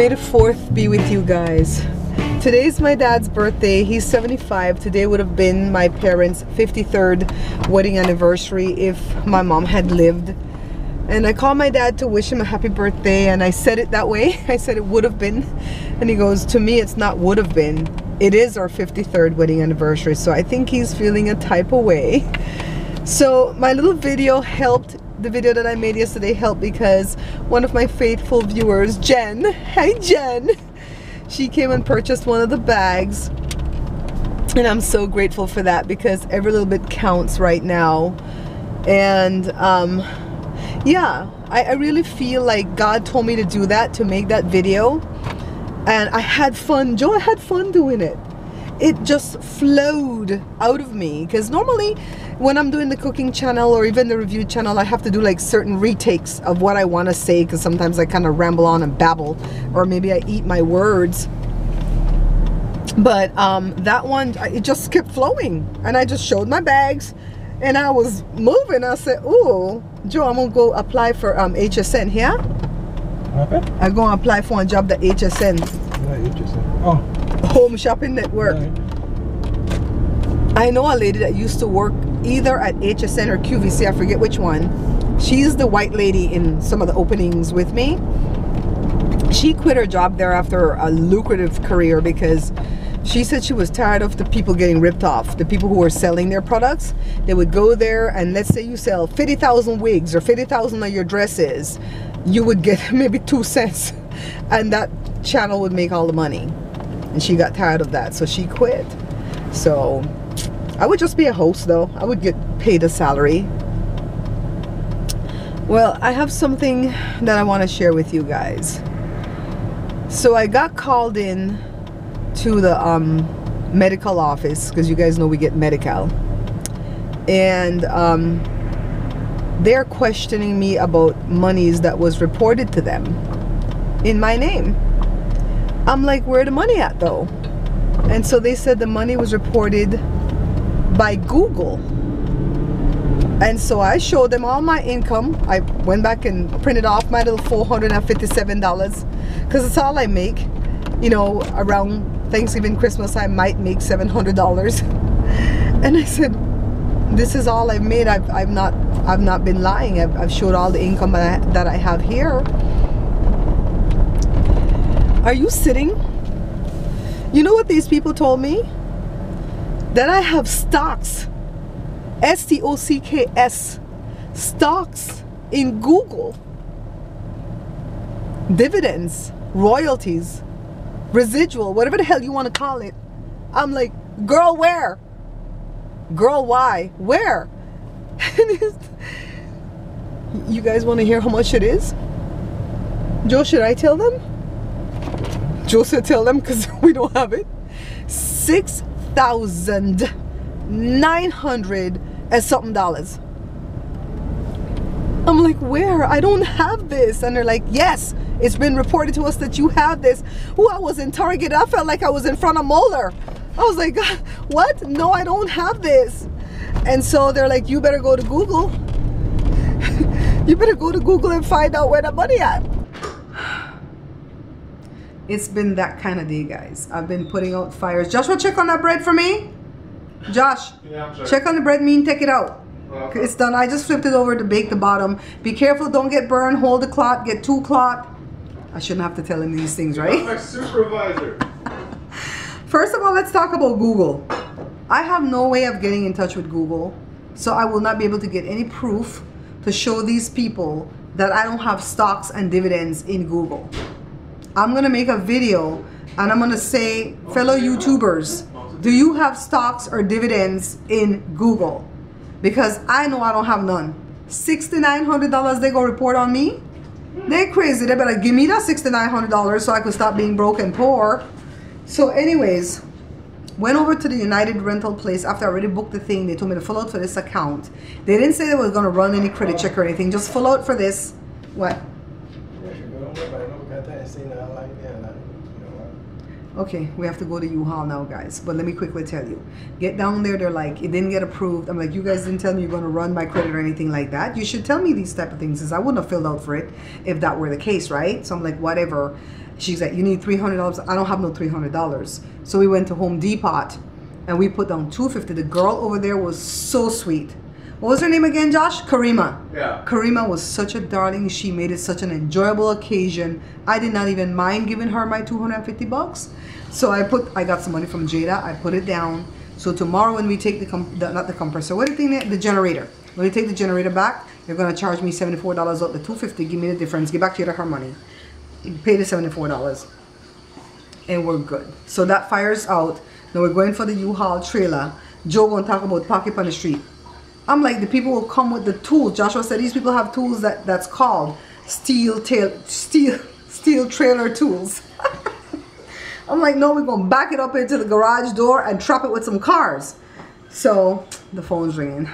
May the 4th be with you guys. Today's my dad's birthday. He's 75. Today would have been my parents' 53rd wedding anniversary if my mom had lived. And I called my dad to wish him a happy birthday and I said it that way. I said it would have been. And he goes, to me it's not would have been. It is our 53rd wedding anniversary. So I think he's feeling a type of way. So my little video helped the video that I made yesterday helped because one of my faithful viewers, Jen, hi Jen, she came and purchased one of the bags. And I'm so grateful for that because every little bit counts right now. And um, yeah I, I really feel like God told me to do that to make that video. And I had fun Joe I had fun doing it it just flowed out of me because normally when I'm doing the cooking channel or even the review channel I have to do like certain retakes of what I want to say because sometimes I kind of ramble on and babble or maybe I eat my words but um, that one it just kept flowing and I just showed my bags and I was moving I said oh Joe I'm gonna go apply for um, HSN here Okay. I'm gonna apply for a job at HSN Yeah, HSN. Oh. Home Shopping Network Right. I know a lady that used to work either at HSN or QVC, I forget which one. She's the white lady in some of the openings with me. She quit her job there after a lucrative career because she said she was tired of the people getting ripped off. The people who were selling their products, they would go there and let's say you sell 50,000 wigs or 50,000 of your dresses, you would get maybe two cents and that channel would make all the money. And she got tired of that, so she quit. So I would just be a host though. I would get paid a salary. Well, I have something that I want to share with you guys. So I got called in to the um, medical office because you guys know we get medical. And um, they're questioning me about monies that was reported to them in my name. I'm like, where the money at though? And so they said the money was reported by Google. And so I showed them all my income. I went back and printed off my little $457 because it's all I make. You know, around Thanksgiving, Christmas, I might make $700. And I said, this is all I've made. I've, I've not I've not been lying. I've, I've showed all the income that I, that I have here. Are you sitting? You know what these people told me? That I have stocks, S-T-O-C-K-S, stocks in Google. Dividends, royalties, residual, whatever the hell you want to call it. I'm like, girl, where? Girl, why? Where? you guys want to hear how much it is? Joe, should I tell them? Said tell them because we don't have it. Six thousand nine hundred and something dollars. I'm like, where? I don't have this. And they're like, yes, it's been reported to us that you have this. Oh, I was in Target. I felt like I was in front of Mueller. I was like, what? No, I don't have this. And so they're like, you better go to Google. you better go to Google and find out where the money at. It's been that kind of day, guys. I've been putting out fires. Joshua, check on that bread for me. Josh, Yeah, check on the bread. Mean, take it out. Uh, well, It's done. I just flipped it over to bake the bottom. Be careful, don't get burned. Hold the cloth, get two cloth. I shouldn't have to tell him these things, right? my supervisor. First of all, let's talk about Google. I have no way of getting in touch with Google, so I will not be able to get any proof to show these people that I don't have stocks and dividends in Google. I'm gonna make a video and I'm gonna say, fellow YouTubers, do you have stocks or dividends in Google? Because I know I don't have none. $6,900 they go report on me? They crazy. They better give me that $6,900 so I could stop being broke and poor. So anyways, went over to the United rental place after I already booked the thing. They told me to fill out for this account. They didn't say they were to run any credit check or anything. Just fill out for this. What? Okay, we have to go to U-Haul now, guys. But let me quickly tell you. Get down there, they're like, it didn't get approved. I'm like, you guys didn't tell me you're going to run my credit or anything like that. You should tell me these type of things because I wouldn't have filled out for it if that were the case, right? So I'm like, whatever. She's like, you need $300. I don't have no $300. So we went to Home Depot and we put down 250 The girl over there was so sweet. What was her name again, Josh? Karima. Yeah. Karima was such a darling. She made it such an enjoyable occasion. I did not even mind giving her my 250 bucks. So I put, I got some money from Jada. I put it down. So tomorrow when we take the, the not the compressor, what do you think? The generator. When we take the generator back, you're gonna charge me $74 out the 250. Give me the difference. Give back to her money. Pay the $74 and we're good. So that fire's out. Now we're going for the U-Haul trailer. Joe gonna talk about pocket on the street. I'm like the people will come with the tools. Joshua said these people have tools that that's called steel tail steel steel trailer tools. I'm like no, we're gonna back it up into the garage door and trap it with some cars. So the phone's ringing.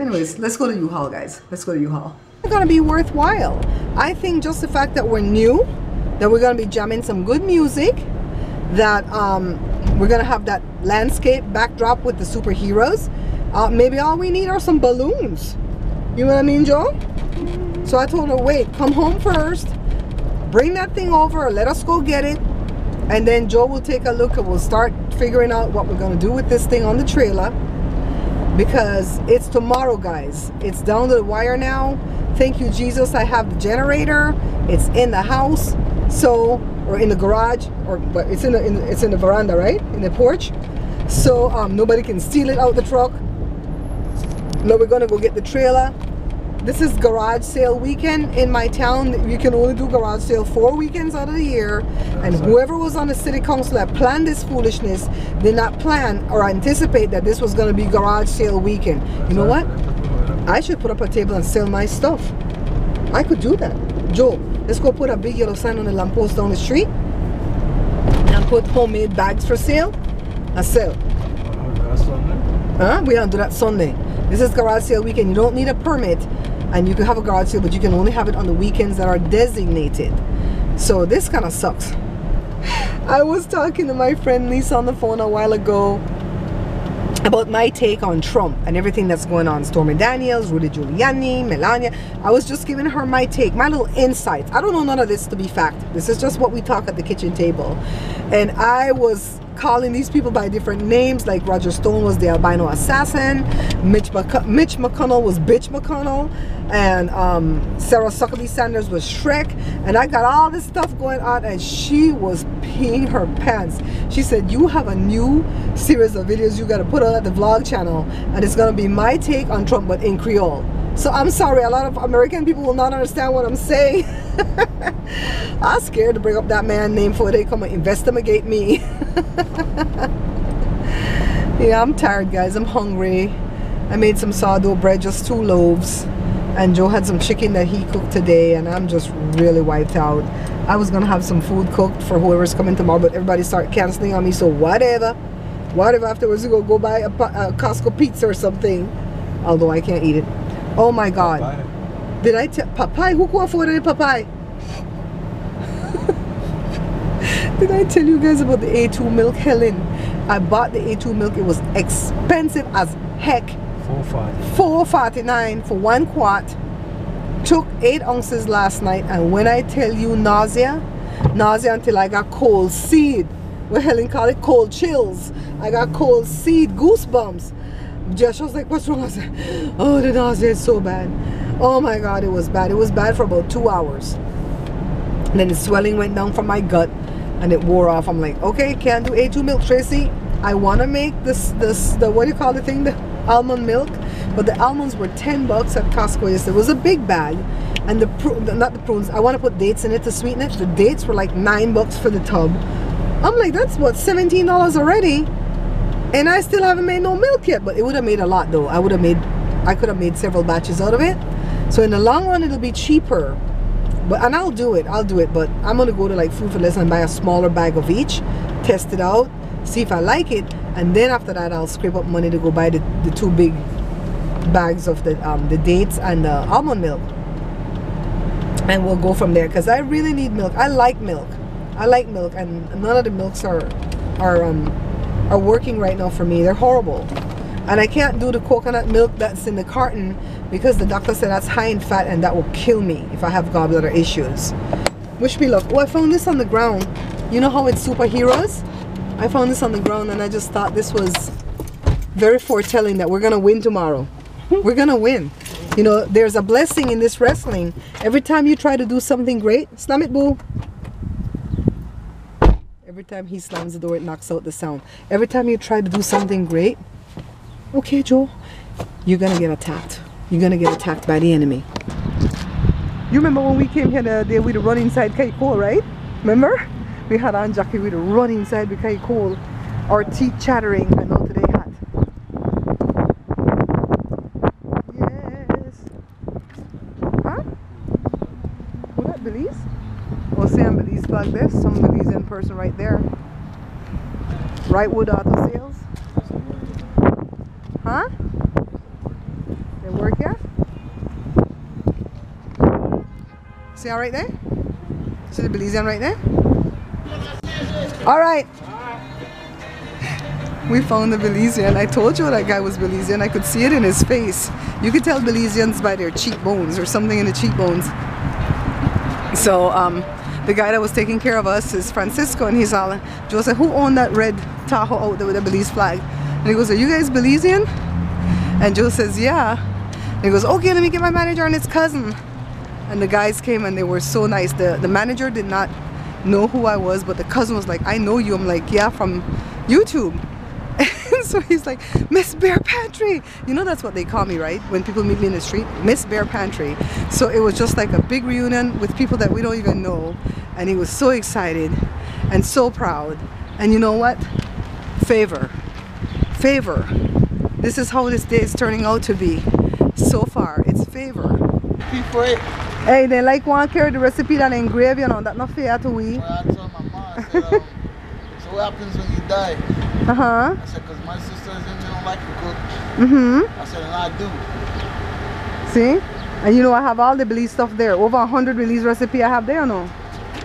Anyways, let's go to U-Haul, guys. Let's go to U-Haul. It's gonna be worthwhile. I think just the fact that we're new, that we're gonna be jamming some good music, that um, we're gonna have that landscape backdrop with the superheroes. Uh, maybe all we need are some balloons. You know what I mean, Joe? So I told her, wait, come home first, bring that thing over, let us go get it, and then Joe will take a look and we'll start figuring out what we're gonna do with this thing on the trailer because it's tomorrow guys. It's down to the wire now. Thank you jesus. I have the generator. It's in the house. So or in the garage or but it's in the in, it's in the veranda right? In the porch. So um, nobody can steal it out the truck now we're gonna go get the trailer. This is garage sale weekend in my town. You can only do garage sale four weekends out of the year. And whoever was on the city council that planned this foolishness did not plan or anticipate that this was going to be garage sale weekend. You know what? I should put up a table and sell my stuff. I could do that. Joe let's go put a big yellow sign on the lamppost down the street and put homemade bags for sale and sell. Huh? We don't do that Sunday. This is garage sale weekend. You don't need a permit and you can have a garage sale, but you can only have it on the weekends that are designated. So this kind of sucks. I was talking to my friend Lisa on the phone a while ago about my take on Trump and everything that's going on. Stormy Daniels, Rudy Giuliani, Melania. I was just giving her my take, my little insights. I don't know none of this to be fact. This is just what we talk at the kitchen table. And I was calling these people by different names like Roger Stone was the albino assassin Mitch, McC Mitch McConnell was Bitch McConnell and um, Sarah Huckabee Sanders was Shrek and I got all this stuff going on and she was peeing her pants. She said you have a new series of videos you got to put on at the vlog channel and it's gonna be my take on Trump but in Creole so I'm sorry, a lot of American people will not understand what I'm saying. I'm scared to bring up that man name for they come and investigate me. yeah, I'm tired, guys. I'm hungry. I made some sourdough bread, just two loaves. And Joe had some chicken that he cooked today, and I'm just really wiped out. I was gonna have some food cooked for whoever's coming tomorrow, but everybody started canceling on me, so whatever. Whatever, afterwards we go go buy a, a Costco pizza or something. Although I can't eat it. Oh my God. Did I tell Popeye? Who afford any Popeye? Did I tell you guys about the A2 milk, Helen? I bought the A2 milk. It was expensive as heck. Four five. Four forty nine for one quart. Took eight ounces last night, and when I tell you nausea, nausea until I got cold seed. What Helen called it cold chills. I got cold seed, goosebumps. Josh was like, what's wrong? I said, oh, the nausea is so bad. Oh my God, it was bad. It was bad for about two hours. And then the swelling went down from my gut and it wore off. I'm like, okay, can't do A2 milk, Tracy. I want to make this, this, the, what do you call the thing? The almond milk. But the almonds were 10 bucks at Costco yesterday. It was a big bag. And the, not the prunes, I want to put dates in it to sweeten it. The dates were like nine bucks for the tub. I'm like, that's what, $17 already? And I still haven't made no milk yet but it would have made a lot though. I would have made I could have made several batches out of it. So in the long run it'll be cheaper. But and I'll do it I'll do it. But I'm gonna go to like food for less and buy a smaller bag of each test it out see if I like it. And then after that I'll scrape up money to go buy the, the two big bags of the um, the dates and the almond milk. And we'll go from there because I really need milk. I like milk. I like milk and none of the milks are are um are working right now for me. They're horrible. And I can't do the coconut milk that's in the carton because the doctor said that's high in fat and that will kill me if I have gallbladder issues. Wish me luck. Oh, I found this on the ground. You know how it's superheroes? I found this on the ground and I just thought this was very foretelling that we're gonna win tomorrow. we're gonna win. You know, there's a blessing in this wrestling. Every time you try to do something great, slam it, boo. Every time he slams the door, it knocks out the sound. Every time you try to do something great, okay, Joe, you're gonna get attacked. You're gonna get attacked by the enemy. You remember when we came here the day we'd run inside Kaiko, right? Remember? We had on jacket, we'd run inside with Kaiko, our teeth chattering, and now today hot. Yes. Huh? Who that Belize? Oh, see on Belize. Some Belizean person right there. Rightwood Auto Sales. Huh? They work here? See her right there? See the Belizean right there? All right. We found the Belizean. I told you that guy was Belizean. I could see it in his face. You could tell Belizeans by their cheekbones or something in the cheekbones. So um, the guy that was taking care of us is Francisco and he's all, said, who owned that red Tahoe out there with the Belize flag? And he goes, are you guys Belizean? And Joe says, yeah. And he goes, okay, let me get my manager and his cousin. And the guys came and they were so nice. The, the manager did not know who I was, but the cousin was like, I know you. I'm like, yeah, from YouTube. so he's like, Miss Bare Pantry. You know that's what they call me, right? When people meet me in the street, Miss Bare Pantry. So it was just like a big reunion with people that we don't even know. And he was so excited and so proud. And you know what? Favor. Favor. This is how this day is turning out to be. So far, it's favor. Hey, they like one carry the recipe that engrave, you know, that not fair to we. Well, I my mom, I um, so what happens when you die? Uh-huh. I said, because my sisters and they don't like to cook. Mm-hmm. I said, and I do. See? And you know I have all the Belize stuff there. Over a hundred Belize recipe I have there, no?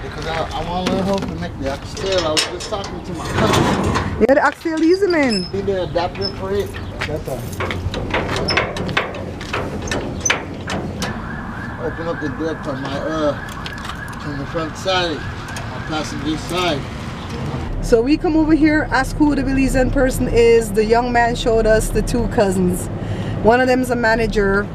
Because I, I want to learn how to make the oxtail. I was just talking to my cousin. Yeah, the oxtail easy, man. Did they adapt it for it? That's all. Open up the door from my, uh, from the front side, my passenger side. So we come over here, ask who the Belizean person is. The young man showed us the two cousins. One of them is a manager.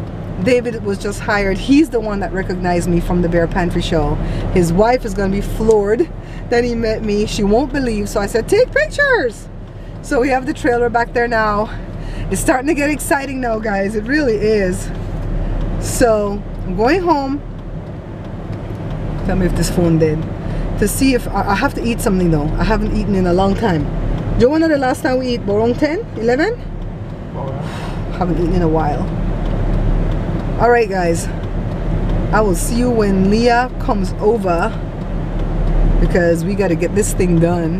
David was just hired. He's the one that recognized me from the Bare Pantry show. His wife is going to be floored that he met me. She won't believe. So I said, take pictures. So we have the trailer back there now. It's starting to get exciting now, guys. It really is. So I'm going home. Tell me if this phone dead. To see if I, I have to eat something though. I haven't eaten in a long time. Joe, when the last time we eat? Around 10? 11? Haven't eaten in a while. Alright guys. I will see you when Leah comes over because we got to get this thing done